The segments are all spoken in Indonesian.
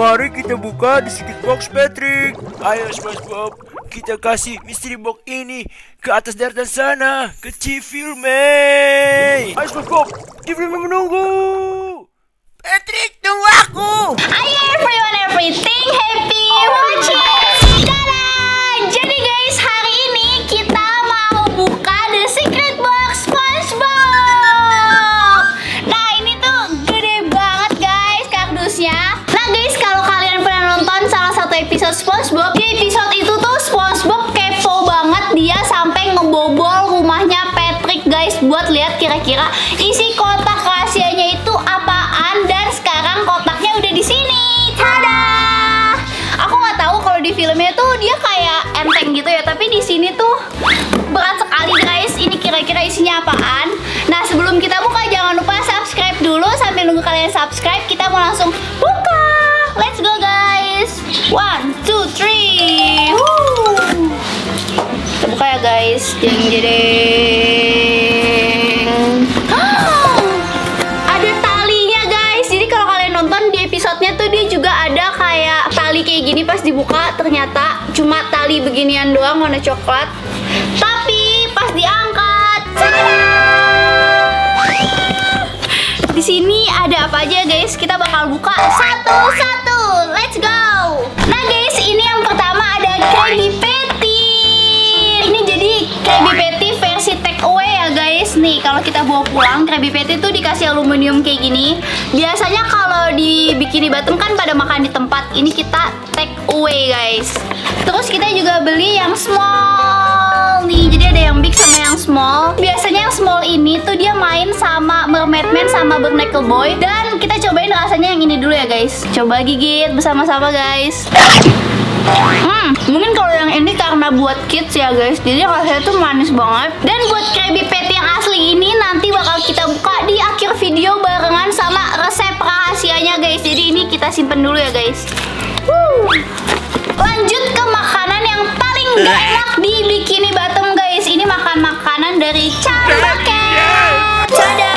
Mari kita buka di sedikit box Patrick. Ayo SpongeBob, kita kasih misteri box ini ke atas daratan sana ke Cifilme. Ayo SpongeBob, Cifilme menunggu. Patrick, tunggu aku. Ayo everyone everything happy watching. Jadi guys hari ini kita mau buka the secret box SpongeBob. Nah ini tuh gede banget guys kardusnya. Episode SpongeBob di episode itu tuh SpongeBob kepo banget dia sampai ngebobol rumahnya Patrick guys buat lihat kira-kira isi kotak rahasianya itu apaan dan sekarang kotaknya udah di sini. Tada! Aku nggak tahu kalau di filmnya tuh dia kayak enteng gitu ya, tapi di sini tuh berat sekali guys. Ini kira-kira isinya apaan? Nah sebelum kita buka jangan lupa subscribe dulu sambil nunggu kalian subscribe kita mau langsung buka. Let's go guys. One, two, three. Woo. Kita buka ya guys. Jeng jeng. ada talinya guys. Jadi kalau kalian nonton di episodenya tuh dia juga ada kayak tali kayak gini pas dibuka ternyata cuma tali beginian doang warna coklat. Tapi pas diangkat! Di sini ada apa aja guys? Kita bakal buka satu-satu. Let's go. Nah guys, ini yang pertama ada Krabby Patty. Ini jadi Krabby Patty versi take away ya guys. Nih kalau kita bawa pulang Krabby Patty tuh dikasih aluminium kayak gini. Biasanya kalau di Bikini Bottom kan pada makan di tempat. Ini kita take away guys. Terus kita juga beli yang small nih. Jadi ada yang big sama yang small. Biasanya yang small ini tuh dia main sama Mermaid Man sama Barnacle Boy. Dan kita cobain rasanya yang ini dulu ya guys. Coba gigit bersama-sama guys. Hmm, mungkin kalau yang ini karena buat kids ya guys Jadi rasanya tuh manis banget Dan buat Krabby Patty yang asli ini nanti bakal kita buka di akhir video barengan sama resep rahasianya guys Jadi ini kita simpen dulu ya guys. Lanjut ke gak enak di Bikini Bottom guys. Ini makan makanan dari kalian bisa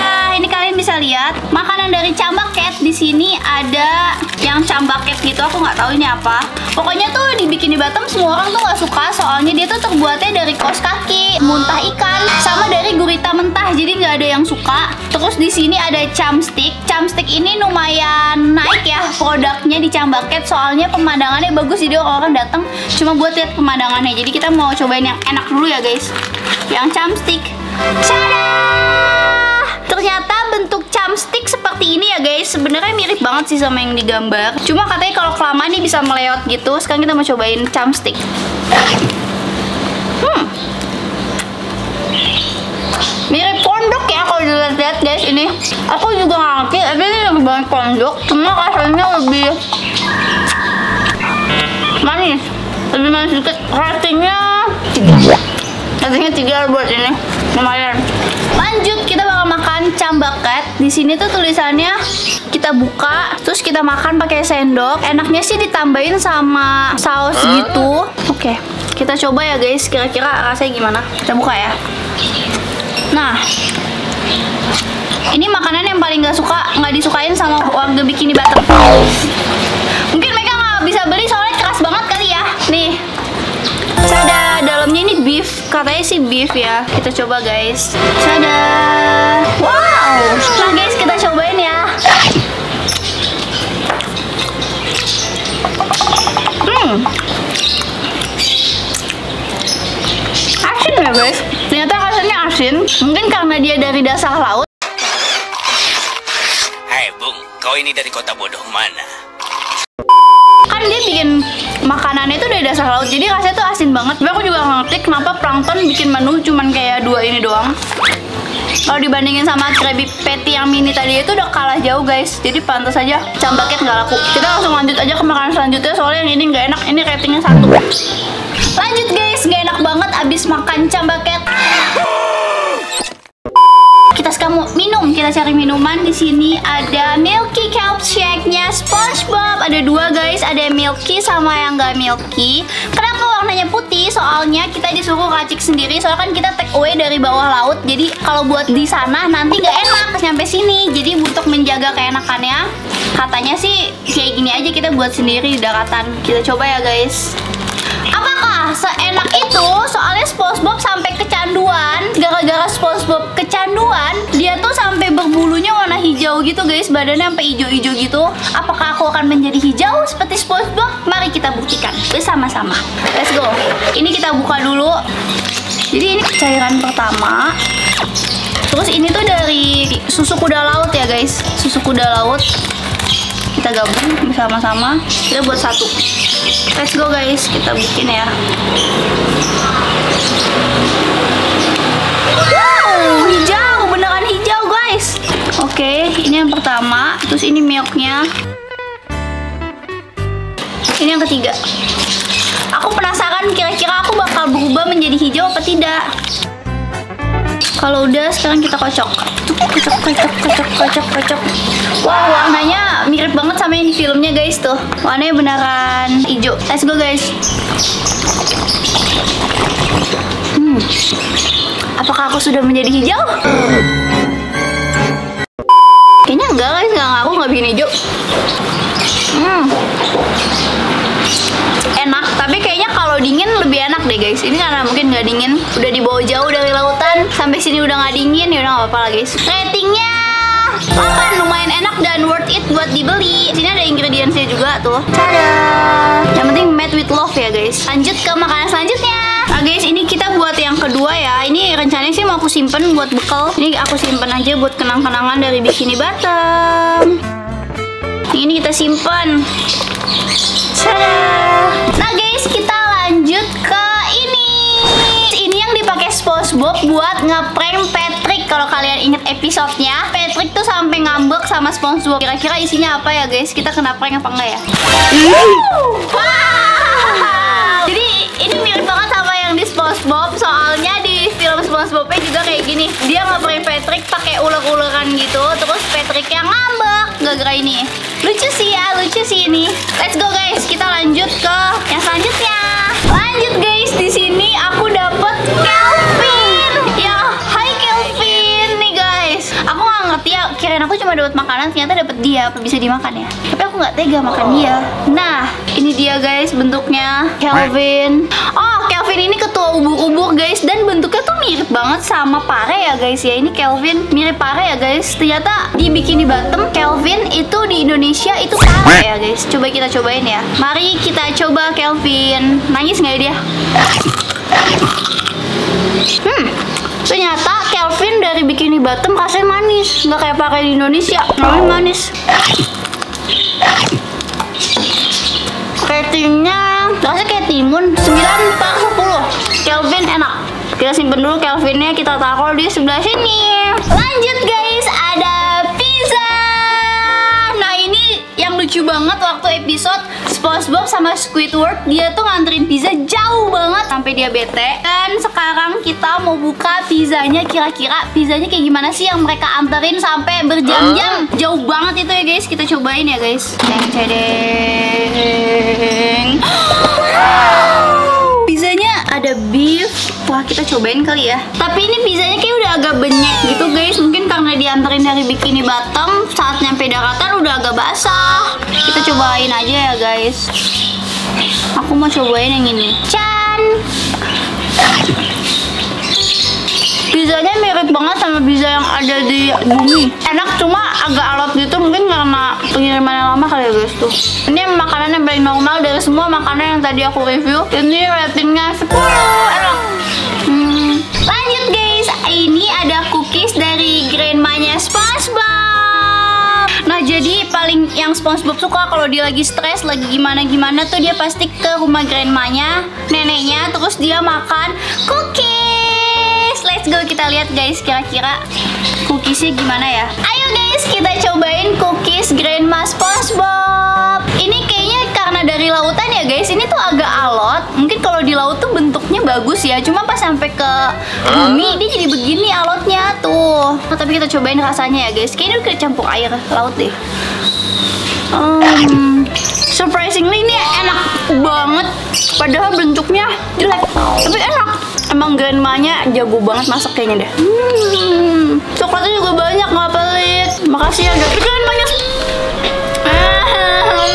lihat makanan dari Cambaket di sini ada yang cambaket gitu aku nggak tahu ini apa. Pokoknya tuh di Bikini Bottom semua orang tuh nggak suka soalnya dia tuh terbuatnya dari kaos kaki muntah ikan sama dari gurita mentah jadi nggak ada yang suka. Terus di sini ada camstick camstick ini lumayan naik ya produknya di cambaket soalnya pemandangannya bagus jadi orang-orang datang cuma buat lihat pemandangannya. Jadi kita mau cobain yang enak dulu ya guys. Yang camstick Tada! Sebenarnya mirip banget sih sama yang digambar. Cuma katanya kalau kelamaan nih bisa meleot gitu. Sekarang kita mau cobain camstick Hmm. Mirip kondok ya kalau dilihat-lihat guys ini. Aku juga ngerti Tapi ini lebih banget kondok Cuma rasanya lebih Manis. Lebih manis sedikit Ratingnya Ratingnya tiga buat ini Lumayan Lanjut kita bakal makan cambaket. Di sini tuh tulisannya kita buka, terus kita makan pakai sendok. Enaknya sih ditambahin sama saus gitu. Oke, kita coba ya guys. Kira-kira rasanya gimana? Kita buka ya. Nah, ini makanan yang paling gak suka, nggak disukain sama warga Bikini Bottom. Mungkin mereka nggak bisa beli soalnya keras banget kali ya. Nih, Tada, dalamnya ini beef. Katanya sih beef ya. Kita coba guys. Tada. Dasar laut. Hai Bung, kau ini dari kota bodoh mana? kan dia bikin makanannya itu dari dasar laut. Jadi rasanya tuh asin banget. Tapi aku juga nggak ngerti kenapa plankton bikin menu cuman kayak dua ini doang. Kalau dibandingin sama Krabby Patty yang mini tadi itu udah kalah jauh guys. Jadi pantas aja cambaket nggak laku. Kita langsung lanjut aja ke makanan selanjutnya soalnya yang ini nggak enak. Ini ratingnya satu. Lanjut guys. Nggak enak banget abis makan cambaket mau minum. Kita cari minuman di sini. Ada Milky Kelp Shake-nya SpongeBob. Ada dua guys. Ada yang milky sama yang gak milky. Kenapa warnanya putih? Soalnya kita disuruh racik sendiri. Soalnya kan kita take away dari bawah laut. Jadi kalau buat di sana nanti nggak enak pas nyampe sini. Jadi untuk menjaga keenakannya katanya sih kayak gini aja kita buat sendiri di daratan. Kita coba ya guys Apakah seenak itu? Soalnya SpongeBob sampai kecanduan. Gara-gara SpongeBob kecanduan dia tuh sampai berbulunya warna hijau gitu guys. Badannya sampai hijau-hijau gitu. Apakah aku akan menjadi hijau seperti SpongeBob? Mari kita buktikan bersama-sama. Let's go. Ini kita buka dulu. Jadi ini cairan pertama. Terus ini tuh dari susu kuda laut ya guys. Susu kuda laut. Kita gabung bersama-sama. Kita buat satu let's go guys. Kita bikin ya. Wow hijau. Beneran hijau guys. Oke ini yang pertama. Terus ini milknya ini yang ketiga. Aku penasaran kira-kira aku bakal berubah menjadi hijau apa tidak kalau udah sekarang kita kocok. Kocok, kocok, kocok, kocok, kocok. Wow, warnanya mirip banget sama yang di filmnya guys tuh. Warnanya beneran hijau. Let's go guys. Hmm. Apakah aku sudah menjadi hijau? Kayaknya enggak guys, enggak ngaku nggak bikin hijau. Hmm. Enak, tapi kayaknya kalau dingin lebih enak deh guys. Ini karena mungkin nggak dingin, udah dibawa jauh dari lautan, sampai sini udah nggak dingin, ya udah nggak apa-apa lah guys. Ratingnya 8 lumayan enak dan worth it buat dibeli. Sini ada ingredientsnya juga tuh. Tada! Yang penting made with love ya guys. Lanjut ke makanan selanjutnya. Nah guys, ini kita buat yang kedua ya. Ini rencananya sih mau aku simpen buat bekal. Ini aku simpen aja buat kenang-kenangan dari bikini Batam. Ini kita simpan. Tada! Nah guys, SpongeBob buat ngeprank Patrick. Kalau kalian inget episodenya, Patrick tuh sampai ngambek sama SpongeBob. Kira-kira isinya apa ya guys? Kita kena prank apa enggak ya? Wow! Jadi ini mirip banget sama yang di SpongeBob. Soalnya di film SpongeBobnya juga kayak gini. Dia ngeprank Patrick pakai ular-ularan gitu. Terus Patrick yang ngambek gara-gara ini. Lucu sih ya, lucu sih ini. Let's go guys, kita lanjut ke yang selanjutnya. Lanjut guys, di sini aku dapet Kelvin. Ternyata dapat dia. Bisa dimakan ya? Tapi aku nggak tega makan dia. Nah, ini dia guys bentuknya Kelvin. Oh, Kelvin ini ketua ubur-ubur guys dan bentuknya tuh mirip banget sama Pare ya guys ya. Ini Kelvin mirip Pare ya guys. Ternyata di Bikini Bottom Kelvin itu di Indonesia itu Pare ya guys. Coba kita cobain ya. Mari kita coba Kelvin. Nangis nggak dia? Hmm, ternyata Kelvin Bottom rasanya manis, nggak kayak pakai di Indonesia. Tapi manis. Ratingnya rasanya kayak timun 9 per 10 Kelvin enak Kita simpen dulu Kelvinnya kita taruh di sebelah sini Lanjut guys yang lucu banget waktu episode SpongeBob sama Squidward dia tuh nganterin pizza jauh banget sampai dia bete. Dan sekarang kita mau buka pizzanya. Kira-kira pizzanya kayak gimana sih yang mereka anterin sampai berjam-jam? Jauh banget itu ya guys. Kita cobain ya guys. Ceng cedeng pizzanya ada beef. Wah kita cobain kali ya. Tapi ini pizzanya kayak udah agak benyek gitu guys. Mungkin karena dianterin dari Bikini Batam Saat nyampe daratan udah agak basah. Kita cobain aja ya guys. Aku mau cobain yang ini. Can Pizzanya mirip banget sama pizza yang ada di bumi. Enak cuma agak alot gitu. Mungkin karena pengirimannya lama kali ya guys tuh Ini makanan yang paling normal dari semua makanan yang tadi aku review. Ini ratingnya 10 Enak Hmm, Lanjut guys. Ini ada cookies dari grandmanya SpongeBob. Nah jadi paling yang SpongeBob suka kalau dia lagi stres, lagi gimana-gimana tuh dia pasti ke rumah grandmanya, neneknya, terus dia makan cookies. Kita lihat guys kira-kira cookiesnya gimana ya. Ayo guys kita cobain cookies grandma SpongeBob. Ini kayaknya karena dari lautan ya guys, ini tuh agak alot. Mungkin kalau di laut tuh bentuknya bagus ya, cuma pas sampai ke bumi dia jadi begini alotnya tuh. Nah, tapi kita cobain rasanya ya guys. Kayaknya udah campur air laut deh. Um, Surprisingly ini enak banget. Padahal bentuknya jelek, grandmanya jago banget masak kayaknya deh. Hmm, coklatnya juga banyak nggak pelit. Makasih ya. Grandmanya Ah,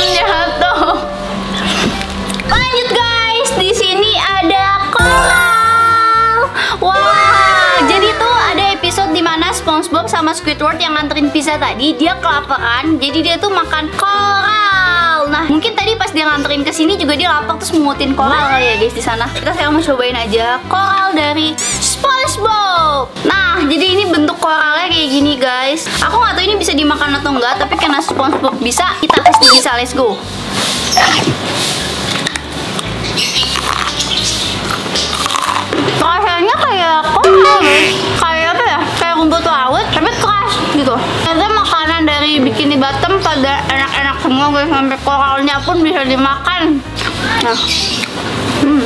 SpongeBob sama Squidward yang nganterin pizza tadi dia kelaparan, jadi dia tuh makan koral. Nah, mungkin tadi pas dia nganterin ke sini juga dia lapar terus mungutin koral kali ya guys di sana. Kita sekarang mau cobain aja koral dari SpongeBob. Nah, jadi ini bentuk koralnya kayak gini guys. Aku nggak tahu ini bisa dimakan atau enggak, tapi karena SpongeBob bisa, kita tes bisa. Let's go. rasanya kayak koral ya kayak rumput laut tapi keras gitu. Ternyata makanan dari bikini bottom pada enak-enak semua guys. Sampai koralnya pun bisa dimakan. Nah. Hmm.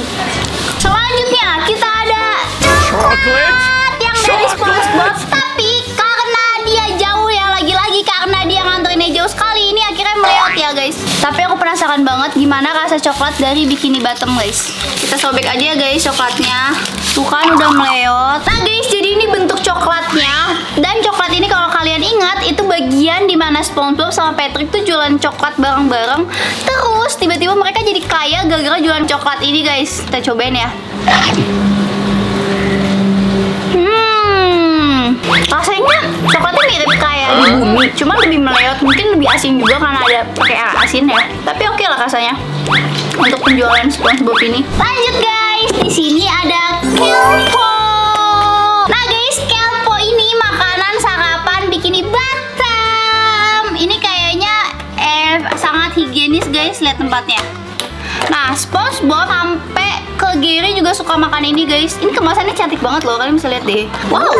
selanjutnya kita ada coklat yang dari SpongeBob penasaran banget gimana rasa coklat dari bikini bottom guys. Kita sobek aja ya guys coklatnya. Tuh kan udah meleot. Nah guys jadi ini bentuk coklatnya. Dan coklat ini kalau kalian ingat itu bagian di mana SpongeBob sama Patrick tuh jualan coklat bareng-bareng. Terus tiba-tiba mereka jadi kaya gara-gara jualan coklat ini guys. Kita cobain ya. Hmm, rasanya coklatnya mirip di bumi, cuma lebih meleot, mungkin lebih asin juga karena ada pakai asin ya. Tapi oke lah rasanya untuk penjualan SpongeBob ini. Lanjut guys, di sini ada kelpo. Nah guys, kelpo ini makanan sarapan bikini Batam. Ini kayaknya eh sangat higienis guys, lihat tempatnya. Nah, SpongeBob sampai ke Gary juga suka makan ini guys. Ini kemasannya cantik banget loh, kalian bisa lihat deh. Wow.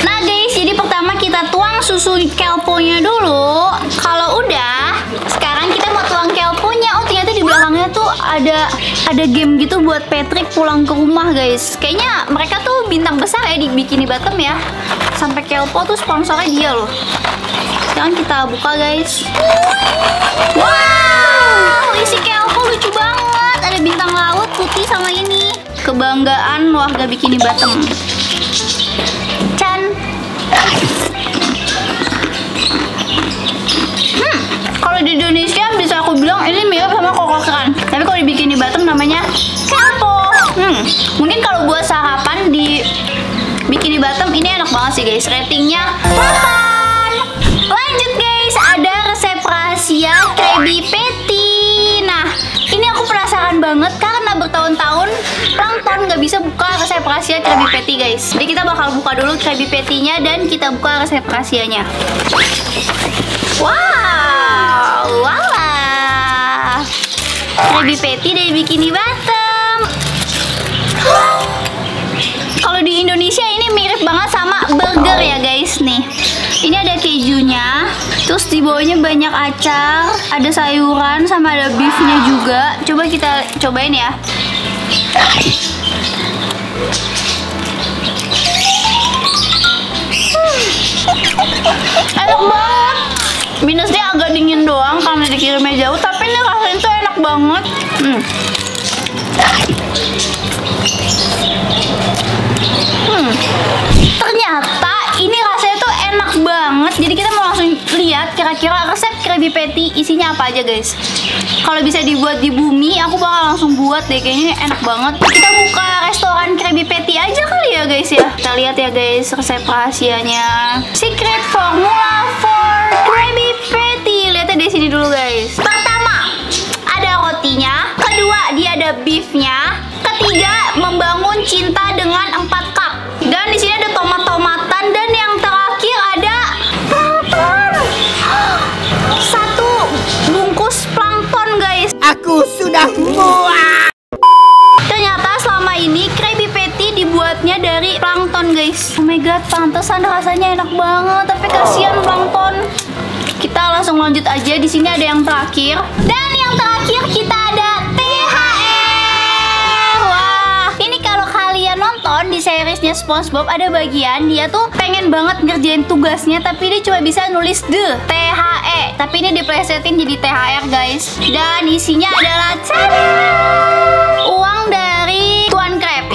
Nah guys, jadi pertama kita tuang susu kelponya dulu. Kalau udah, sekarang kita mau tuang kelponya. Oh ternyata di belakangnya tuh ada ada game gitu buat Patrick pulang ke rumah guys. Kayaknya mereka tuh bintang besar ya di Bikini Bottom ya. Sampai kelpo tuh sponsornya dia loh. Sekarang kita buka guys. Wow, isi kelpo lucu banget. Ada bintang laut putih sama ini. Kebanggaan warga Bikini Bottom. Hmm, kalau di Indonesia bisa aku bilang ini mirip sama kokokan. Tapi kalau dibikin di Batam namanya kelpo. Hmm, mungkin kalau buat sarapan di bikin di Batam ini enak banget sih guys. Ratingnya 8. Lanjut guys, ada resep rahasia Krabby Patty. Nah, ini aku penasaran banget karena bertahun-tahun Plankton nggak bisa buka rahasia Krabby Patty guys. Jadi kita bakal buka dulu Krabby Patty-nya dan kita buka resep rahasianya. Wow, wala. Krabby Patty dari Bikini Bottom. Kalau di Indonesia ini mirip banget sama burger ya guys nih. Ini ada kejunya, terus di bawahnya banyak acar, ada sayuran sama ada beefnya juga. Coba kita cobain ya. Enak banget. Minusnya agak dingin doang karena dikirimnya jauh, tapi ini rasanya tuh enak banget. Hmm. Hmm. Ternyata banget. Jadi kita mau langsung lihat kira-kira resep Krabby Patty isinya apa aja guys. Kalau bisa dibuat di bumi, aku bakal langsung buat deh. Kayaknya enak banget. Kita buka restoran Krabby Patty aja kali ya guys ya. Kita lihat ya guys resep rahasianya. Secret formula for Krabby Patty. Lihatnya di sini dulu guys. Pertama, ada rotinya. Kedua, dia ada beefnya. Ketiga, membangun cinta dengan 4 cup. Dan di sini guys. Oh my god, pantesan rasanya enak banget. Tapi kasihan plankton. Kita langsung lanjut aja. Di sini ada yang terakhir. Dan yang terakhir kita ada THR. Wah, ini kalau kalian nonton di seriesnya SpongeBob ada bagian dia tuh pengen banget ngerjain tugasnya tapi dia cuma bisa nulis the T H E. Tapi ini diplesetin jadi THR guys. Dan isinya adalah tada!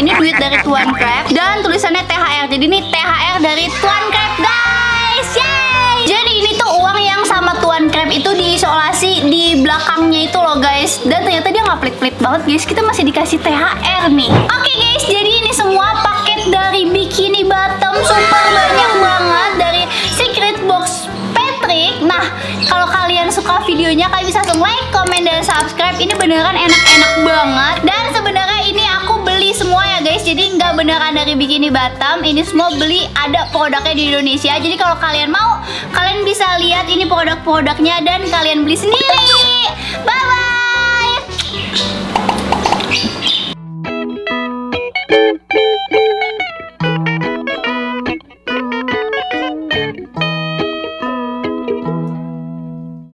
Ini duit dari Tuan Crab dan tulisannya THR. Jadi ini THR dari Tuan Crab guys. Yay! Jadi ini tuh uang yang sama Tuan Crab itu diisolasi di belakangnya itu loh guys. Dan ternyata dia nggak pelit-pelit banget guys. Kita masih dikasih THR nih. Oke guys, jadi ini semua paket dari Bikini Bottom super banyak banget dari kalau kalian suka videonya kalian bisa langsung like, comment, dan subscribe. Ini beneran enak-enak banget. Dan sebenarnya ini aku beli semua ya guys. Jadi nggak beneran dari Bikini Batam. Ini semua beli ada produknya di Indonesia. Jadi kalau kalian mau, kalian bisa lihat ini produk-produknya dan kalian beli sendiri.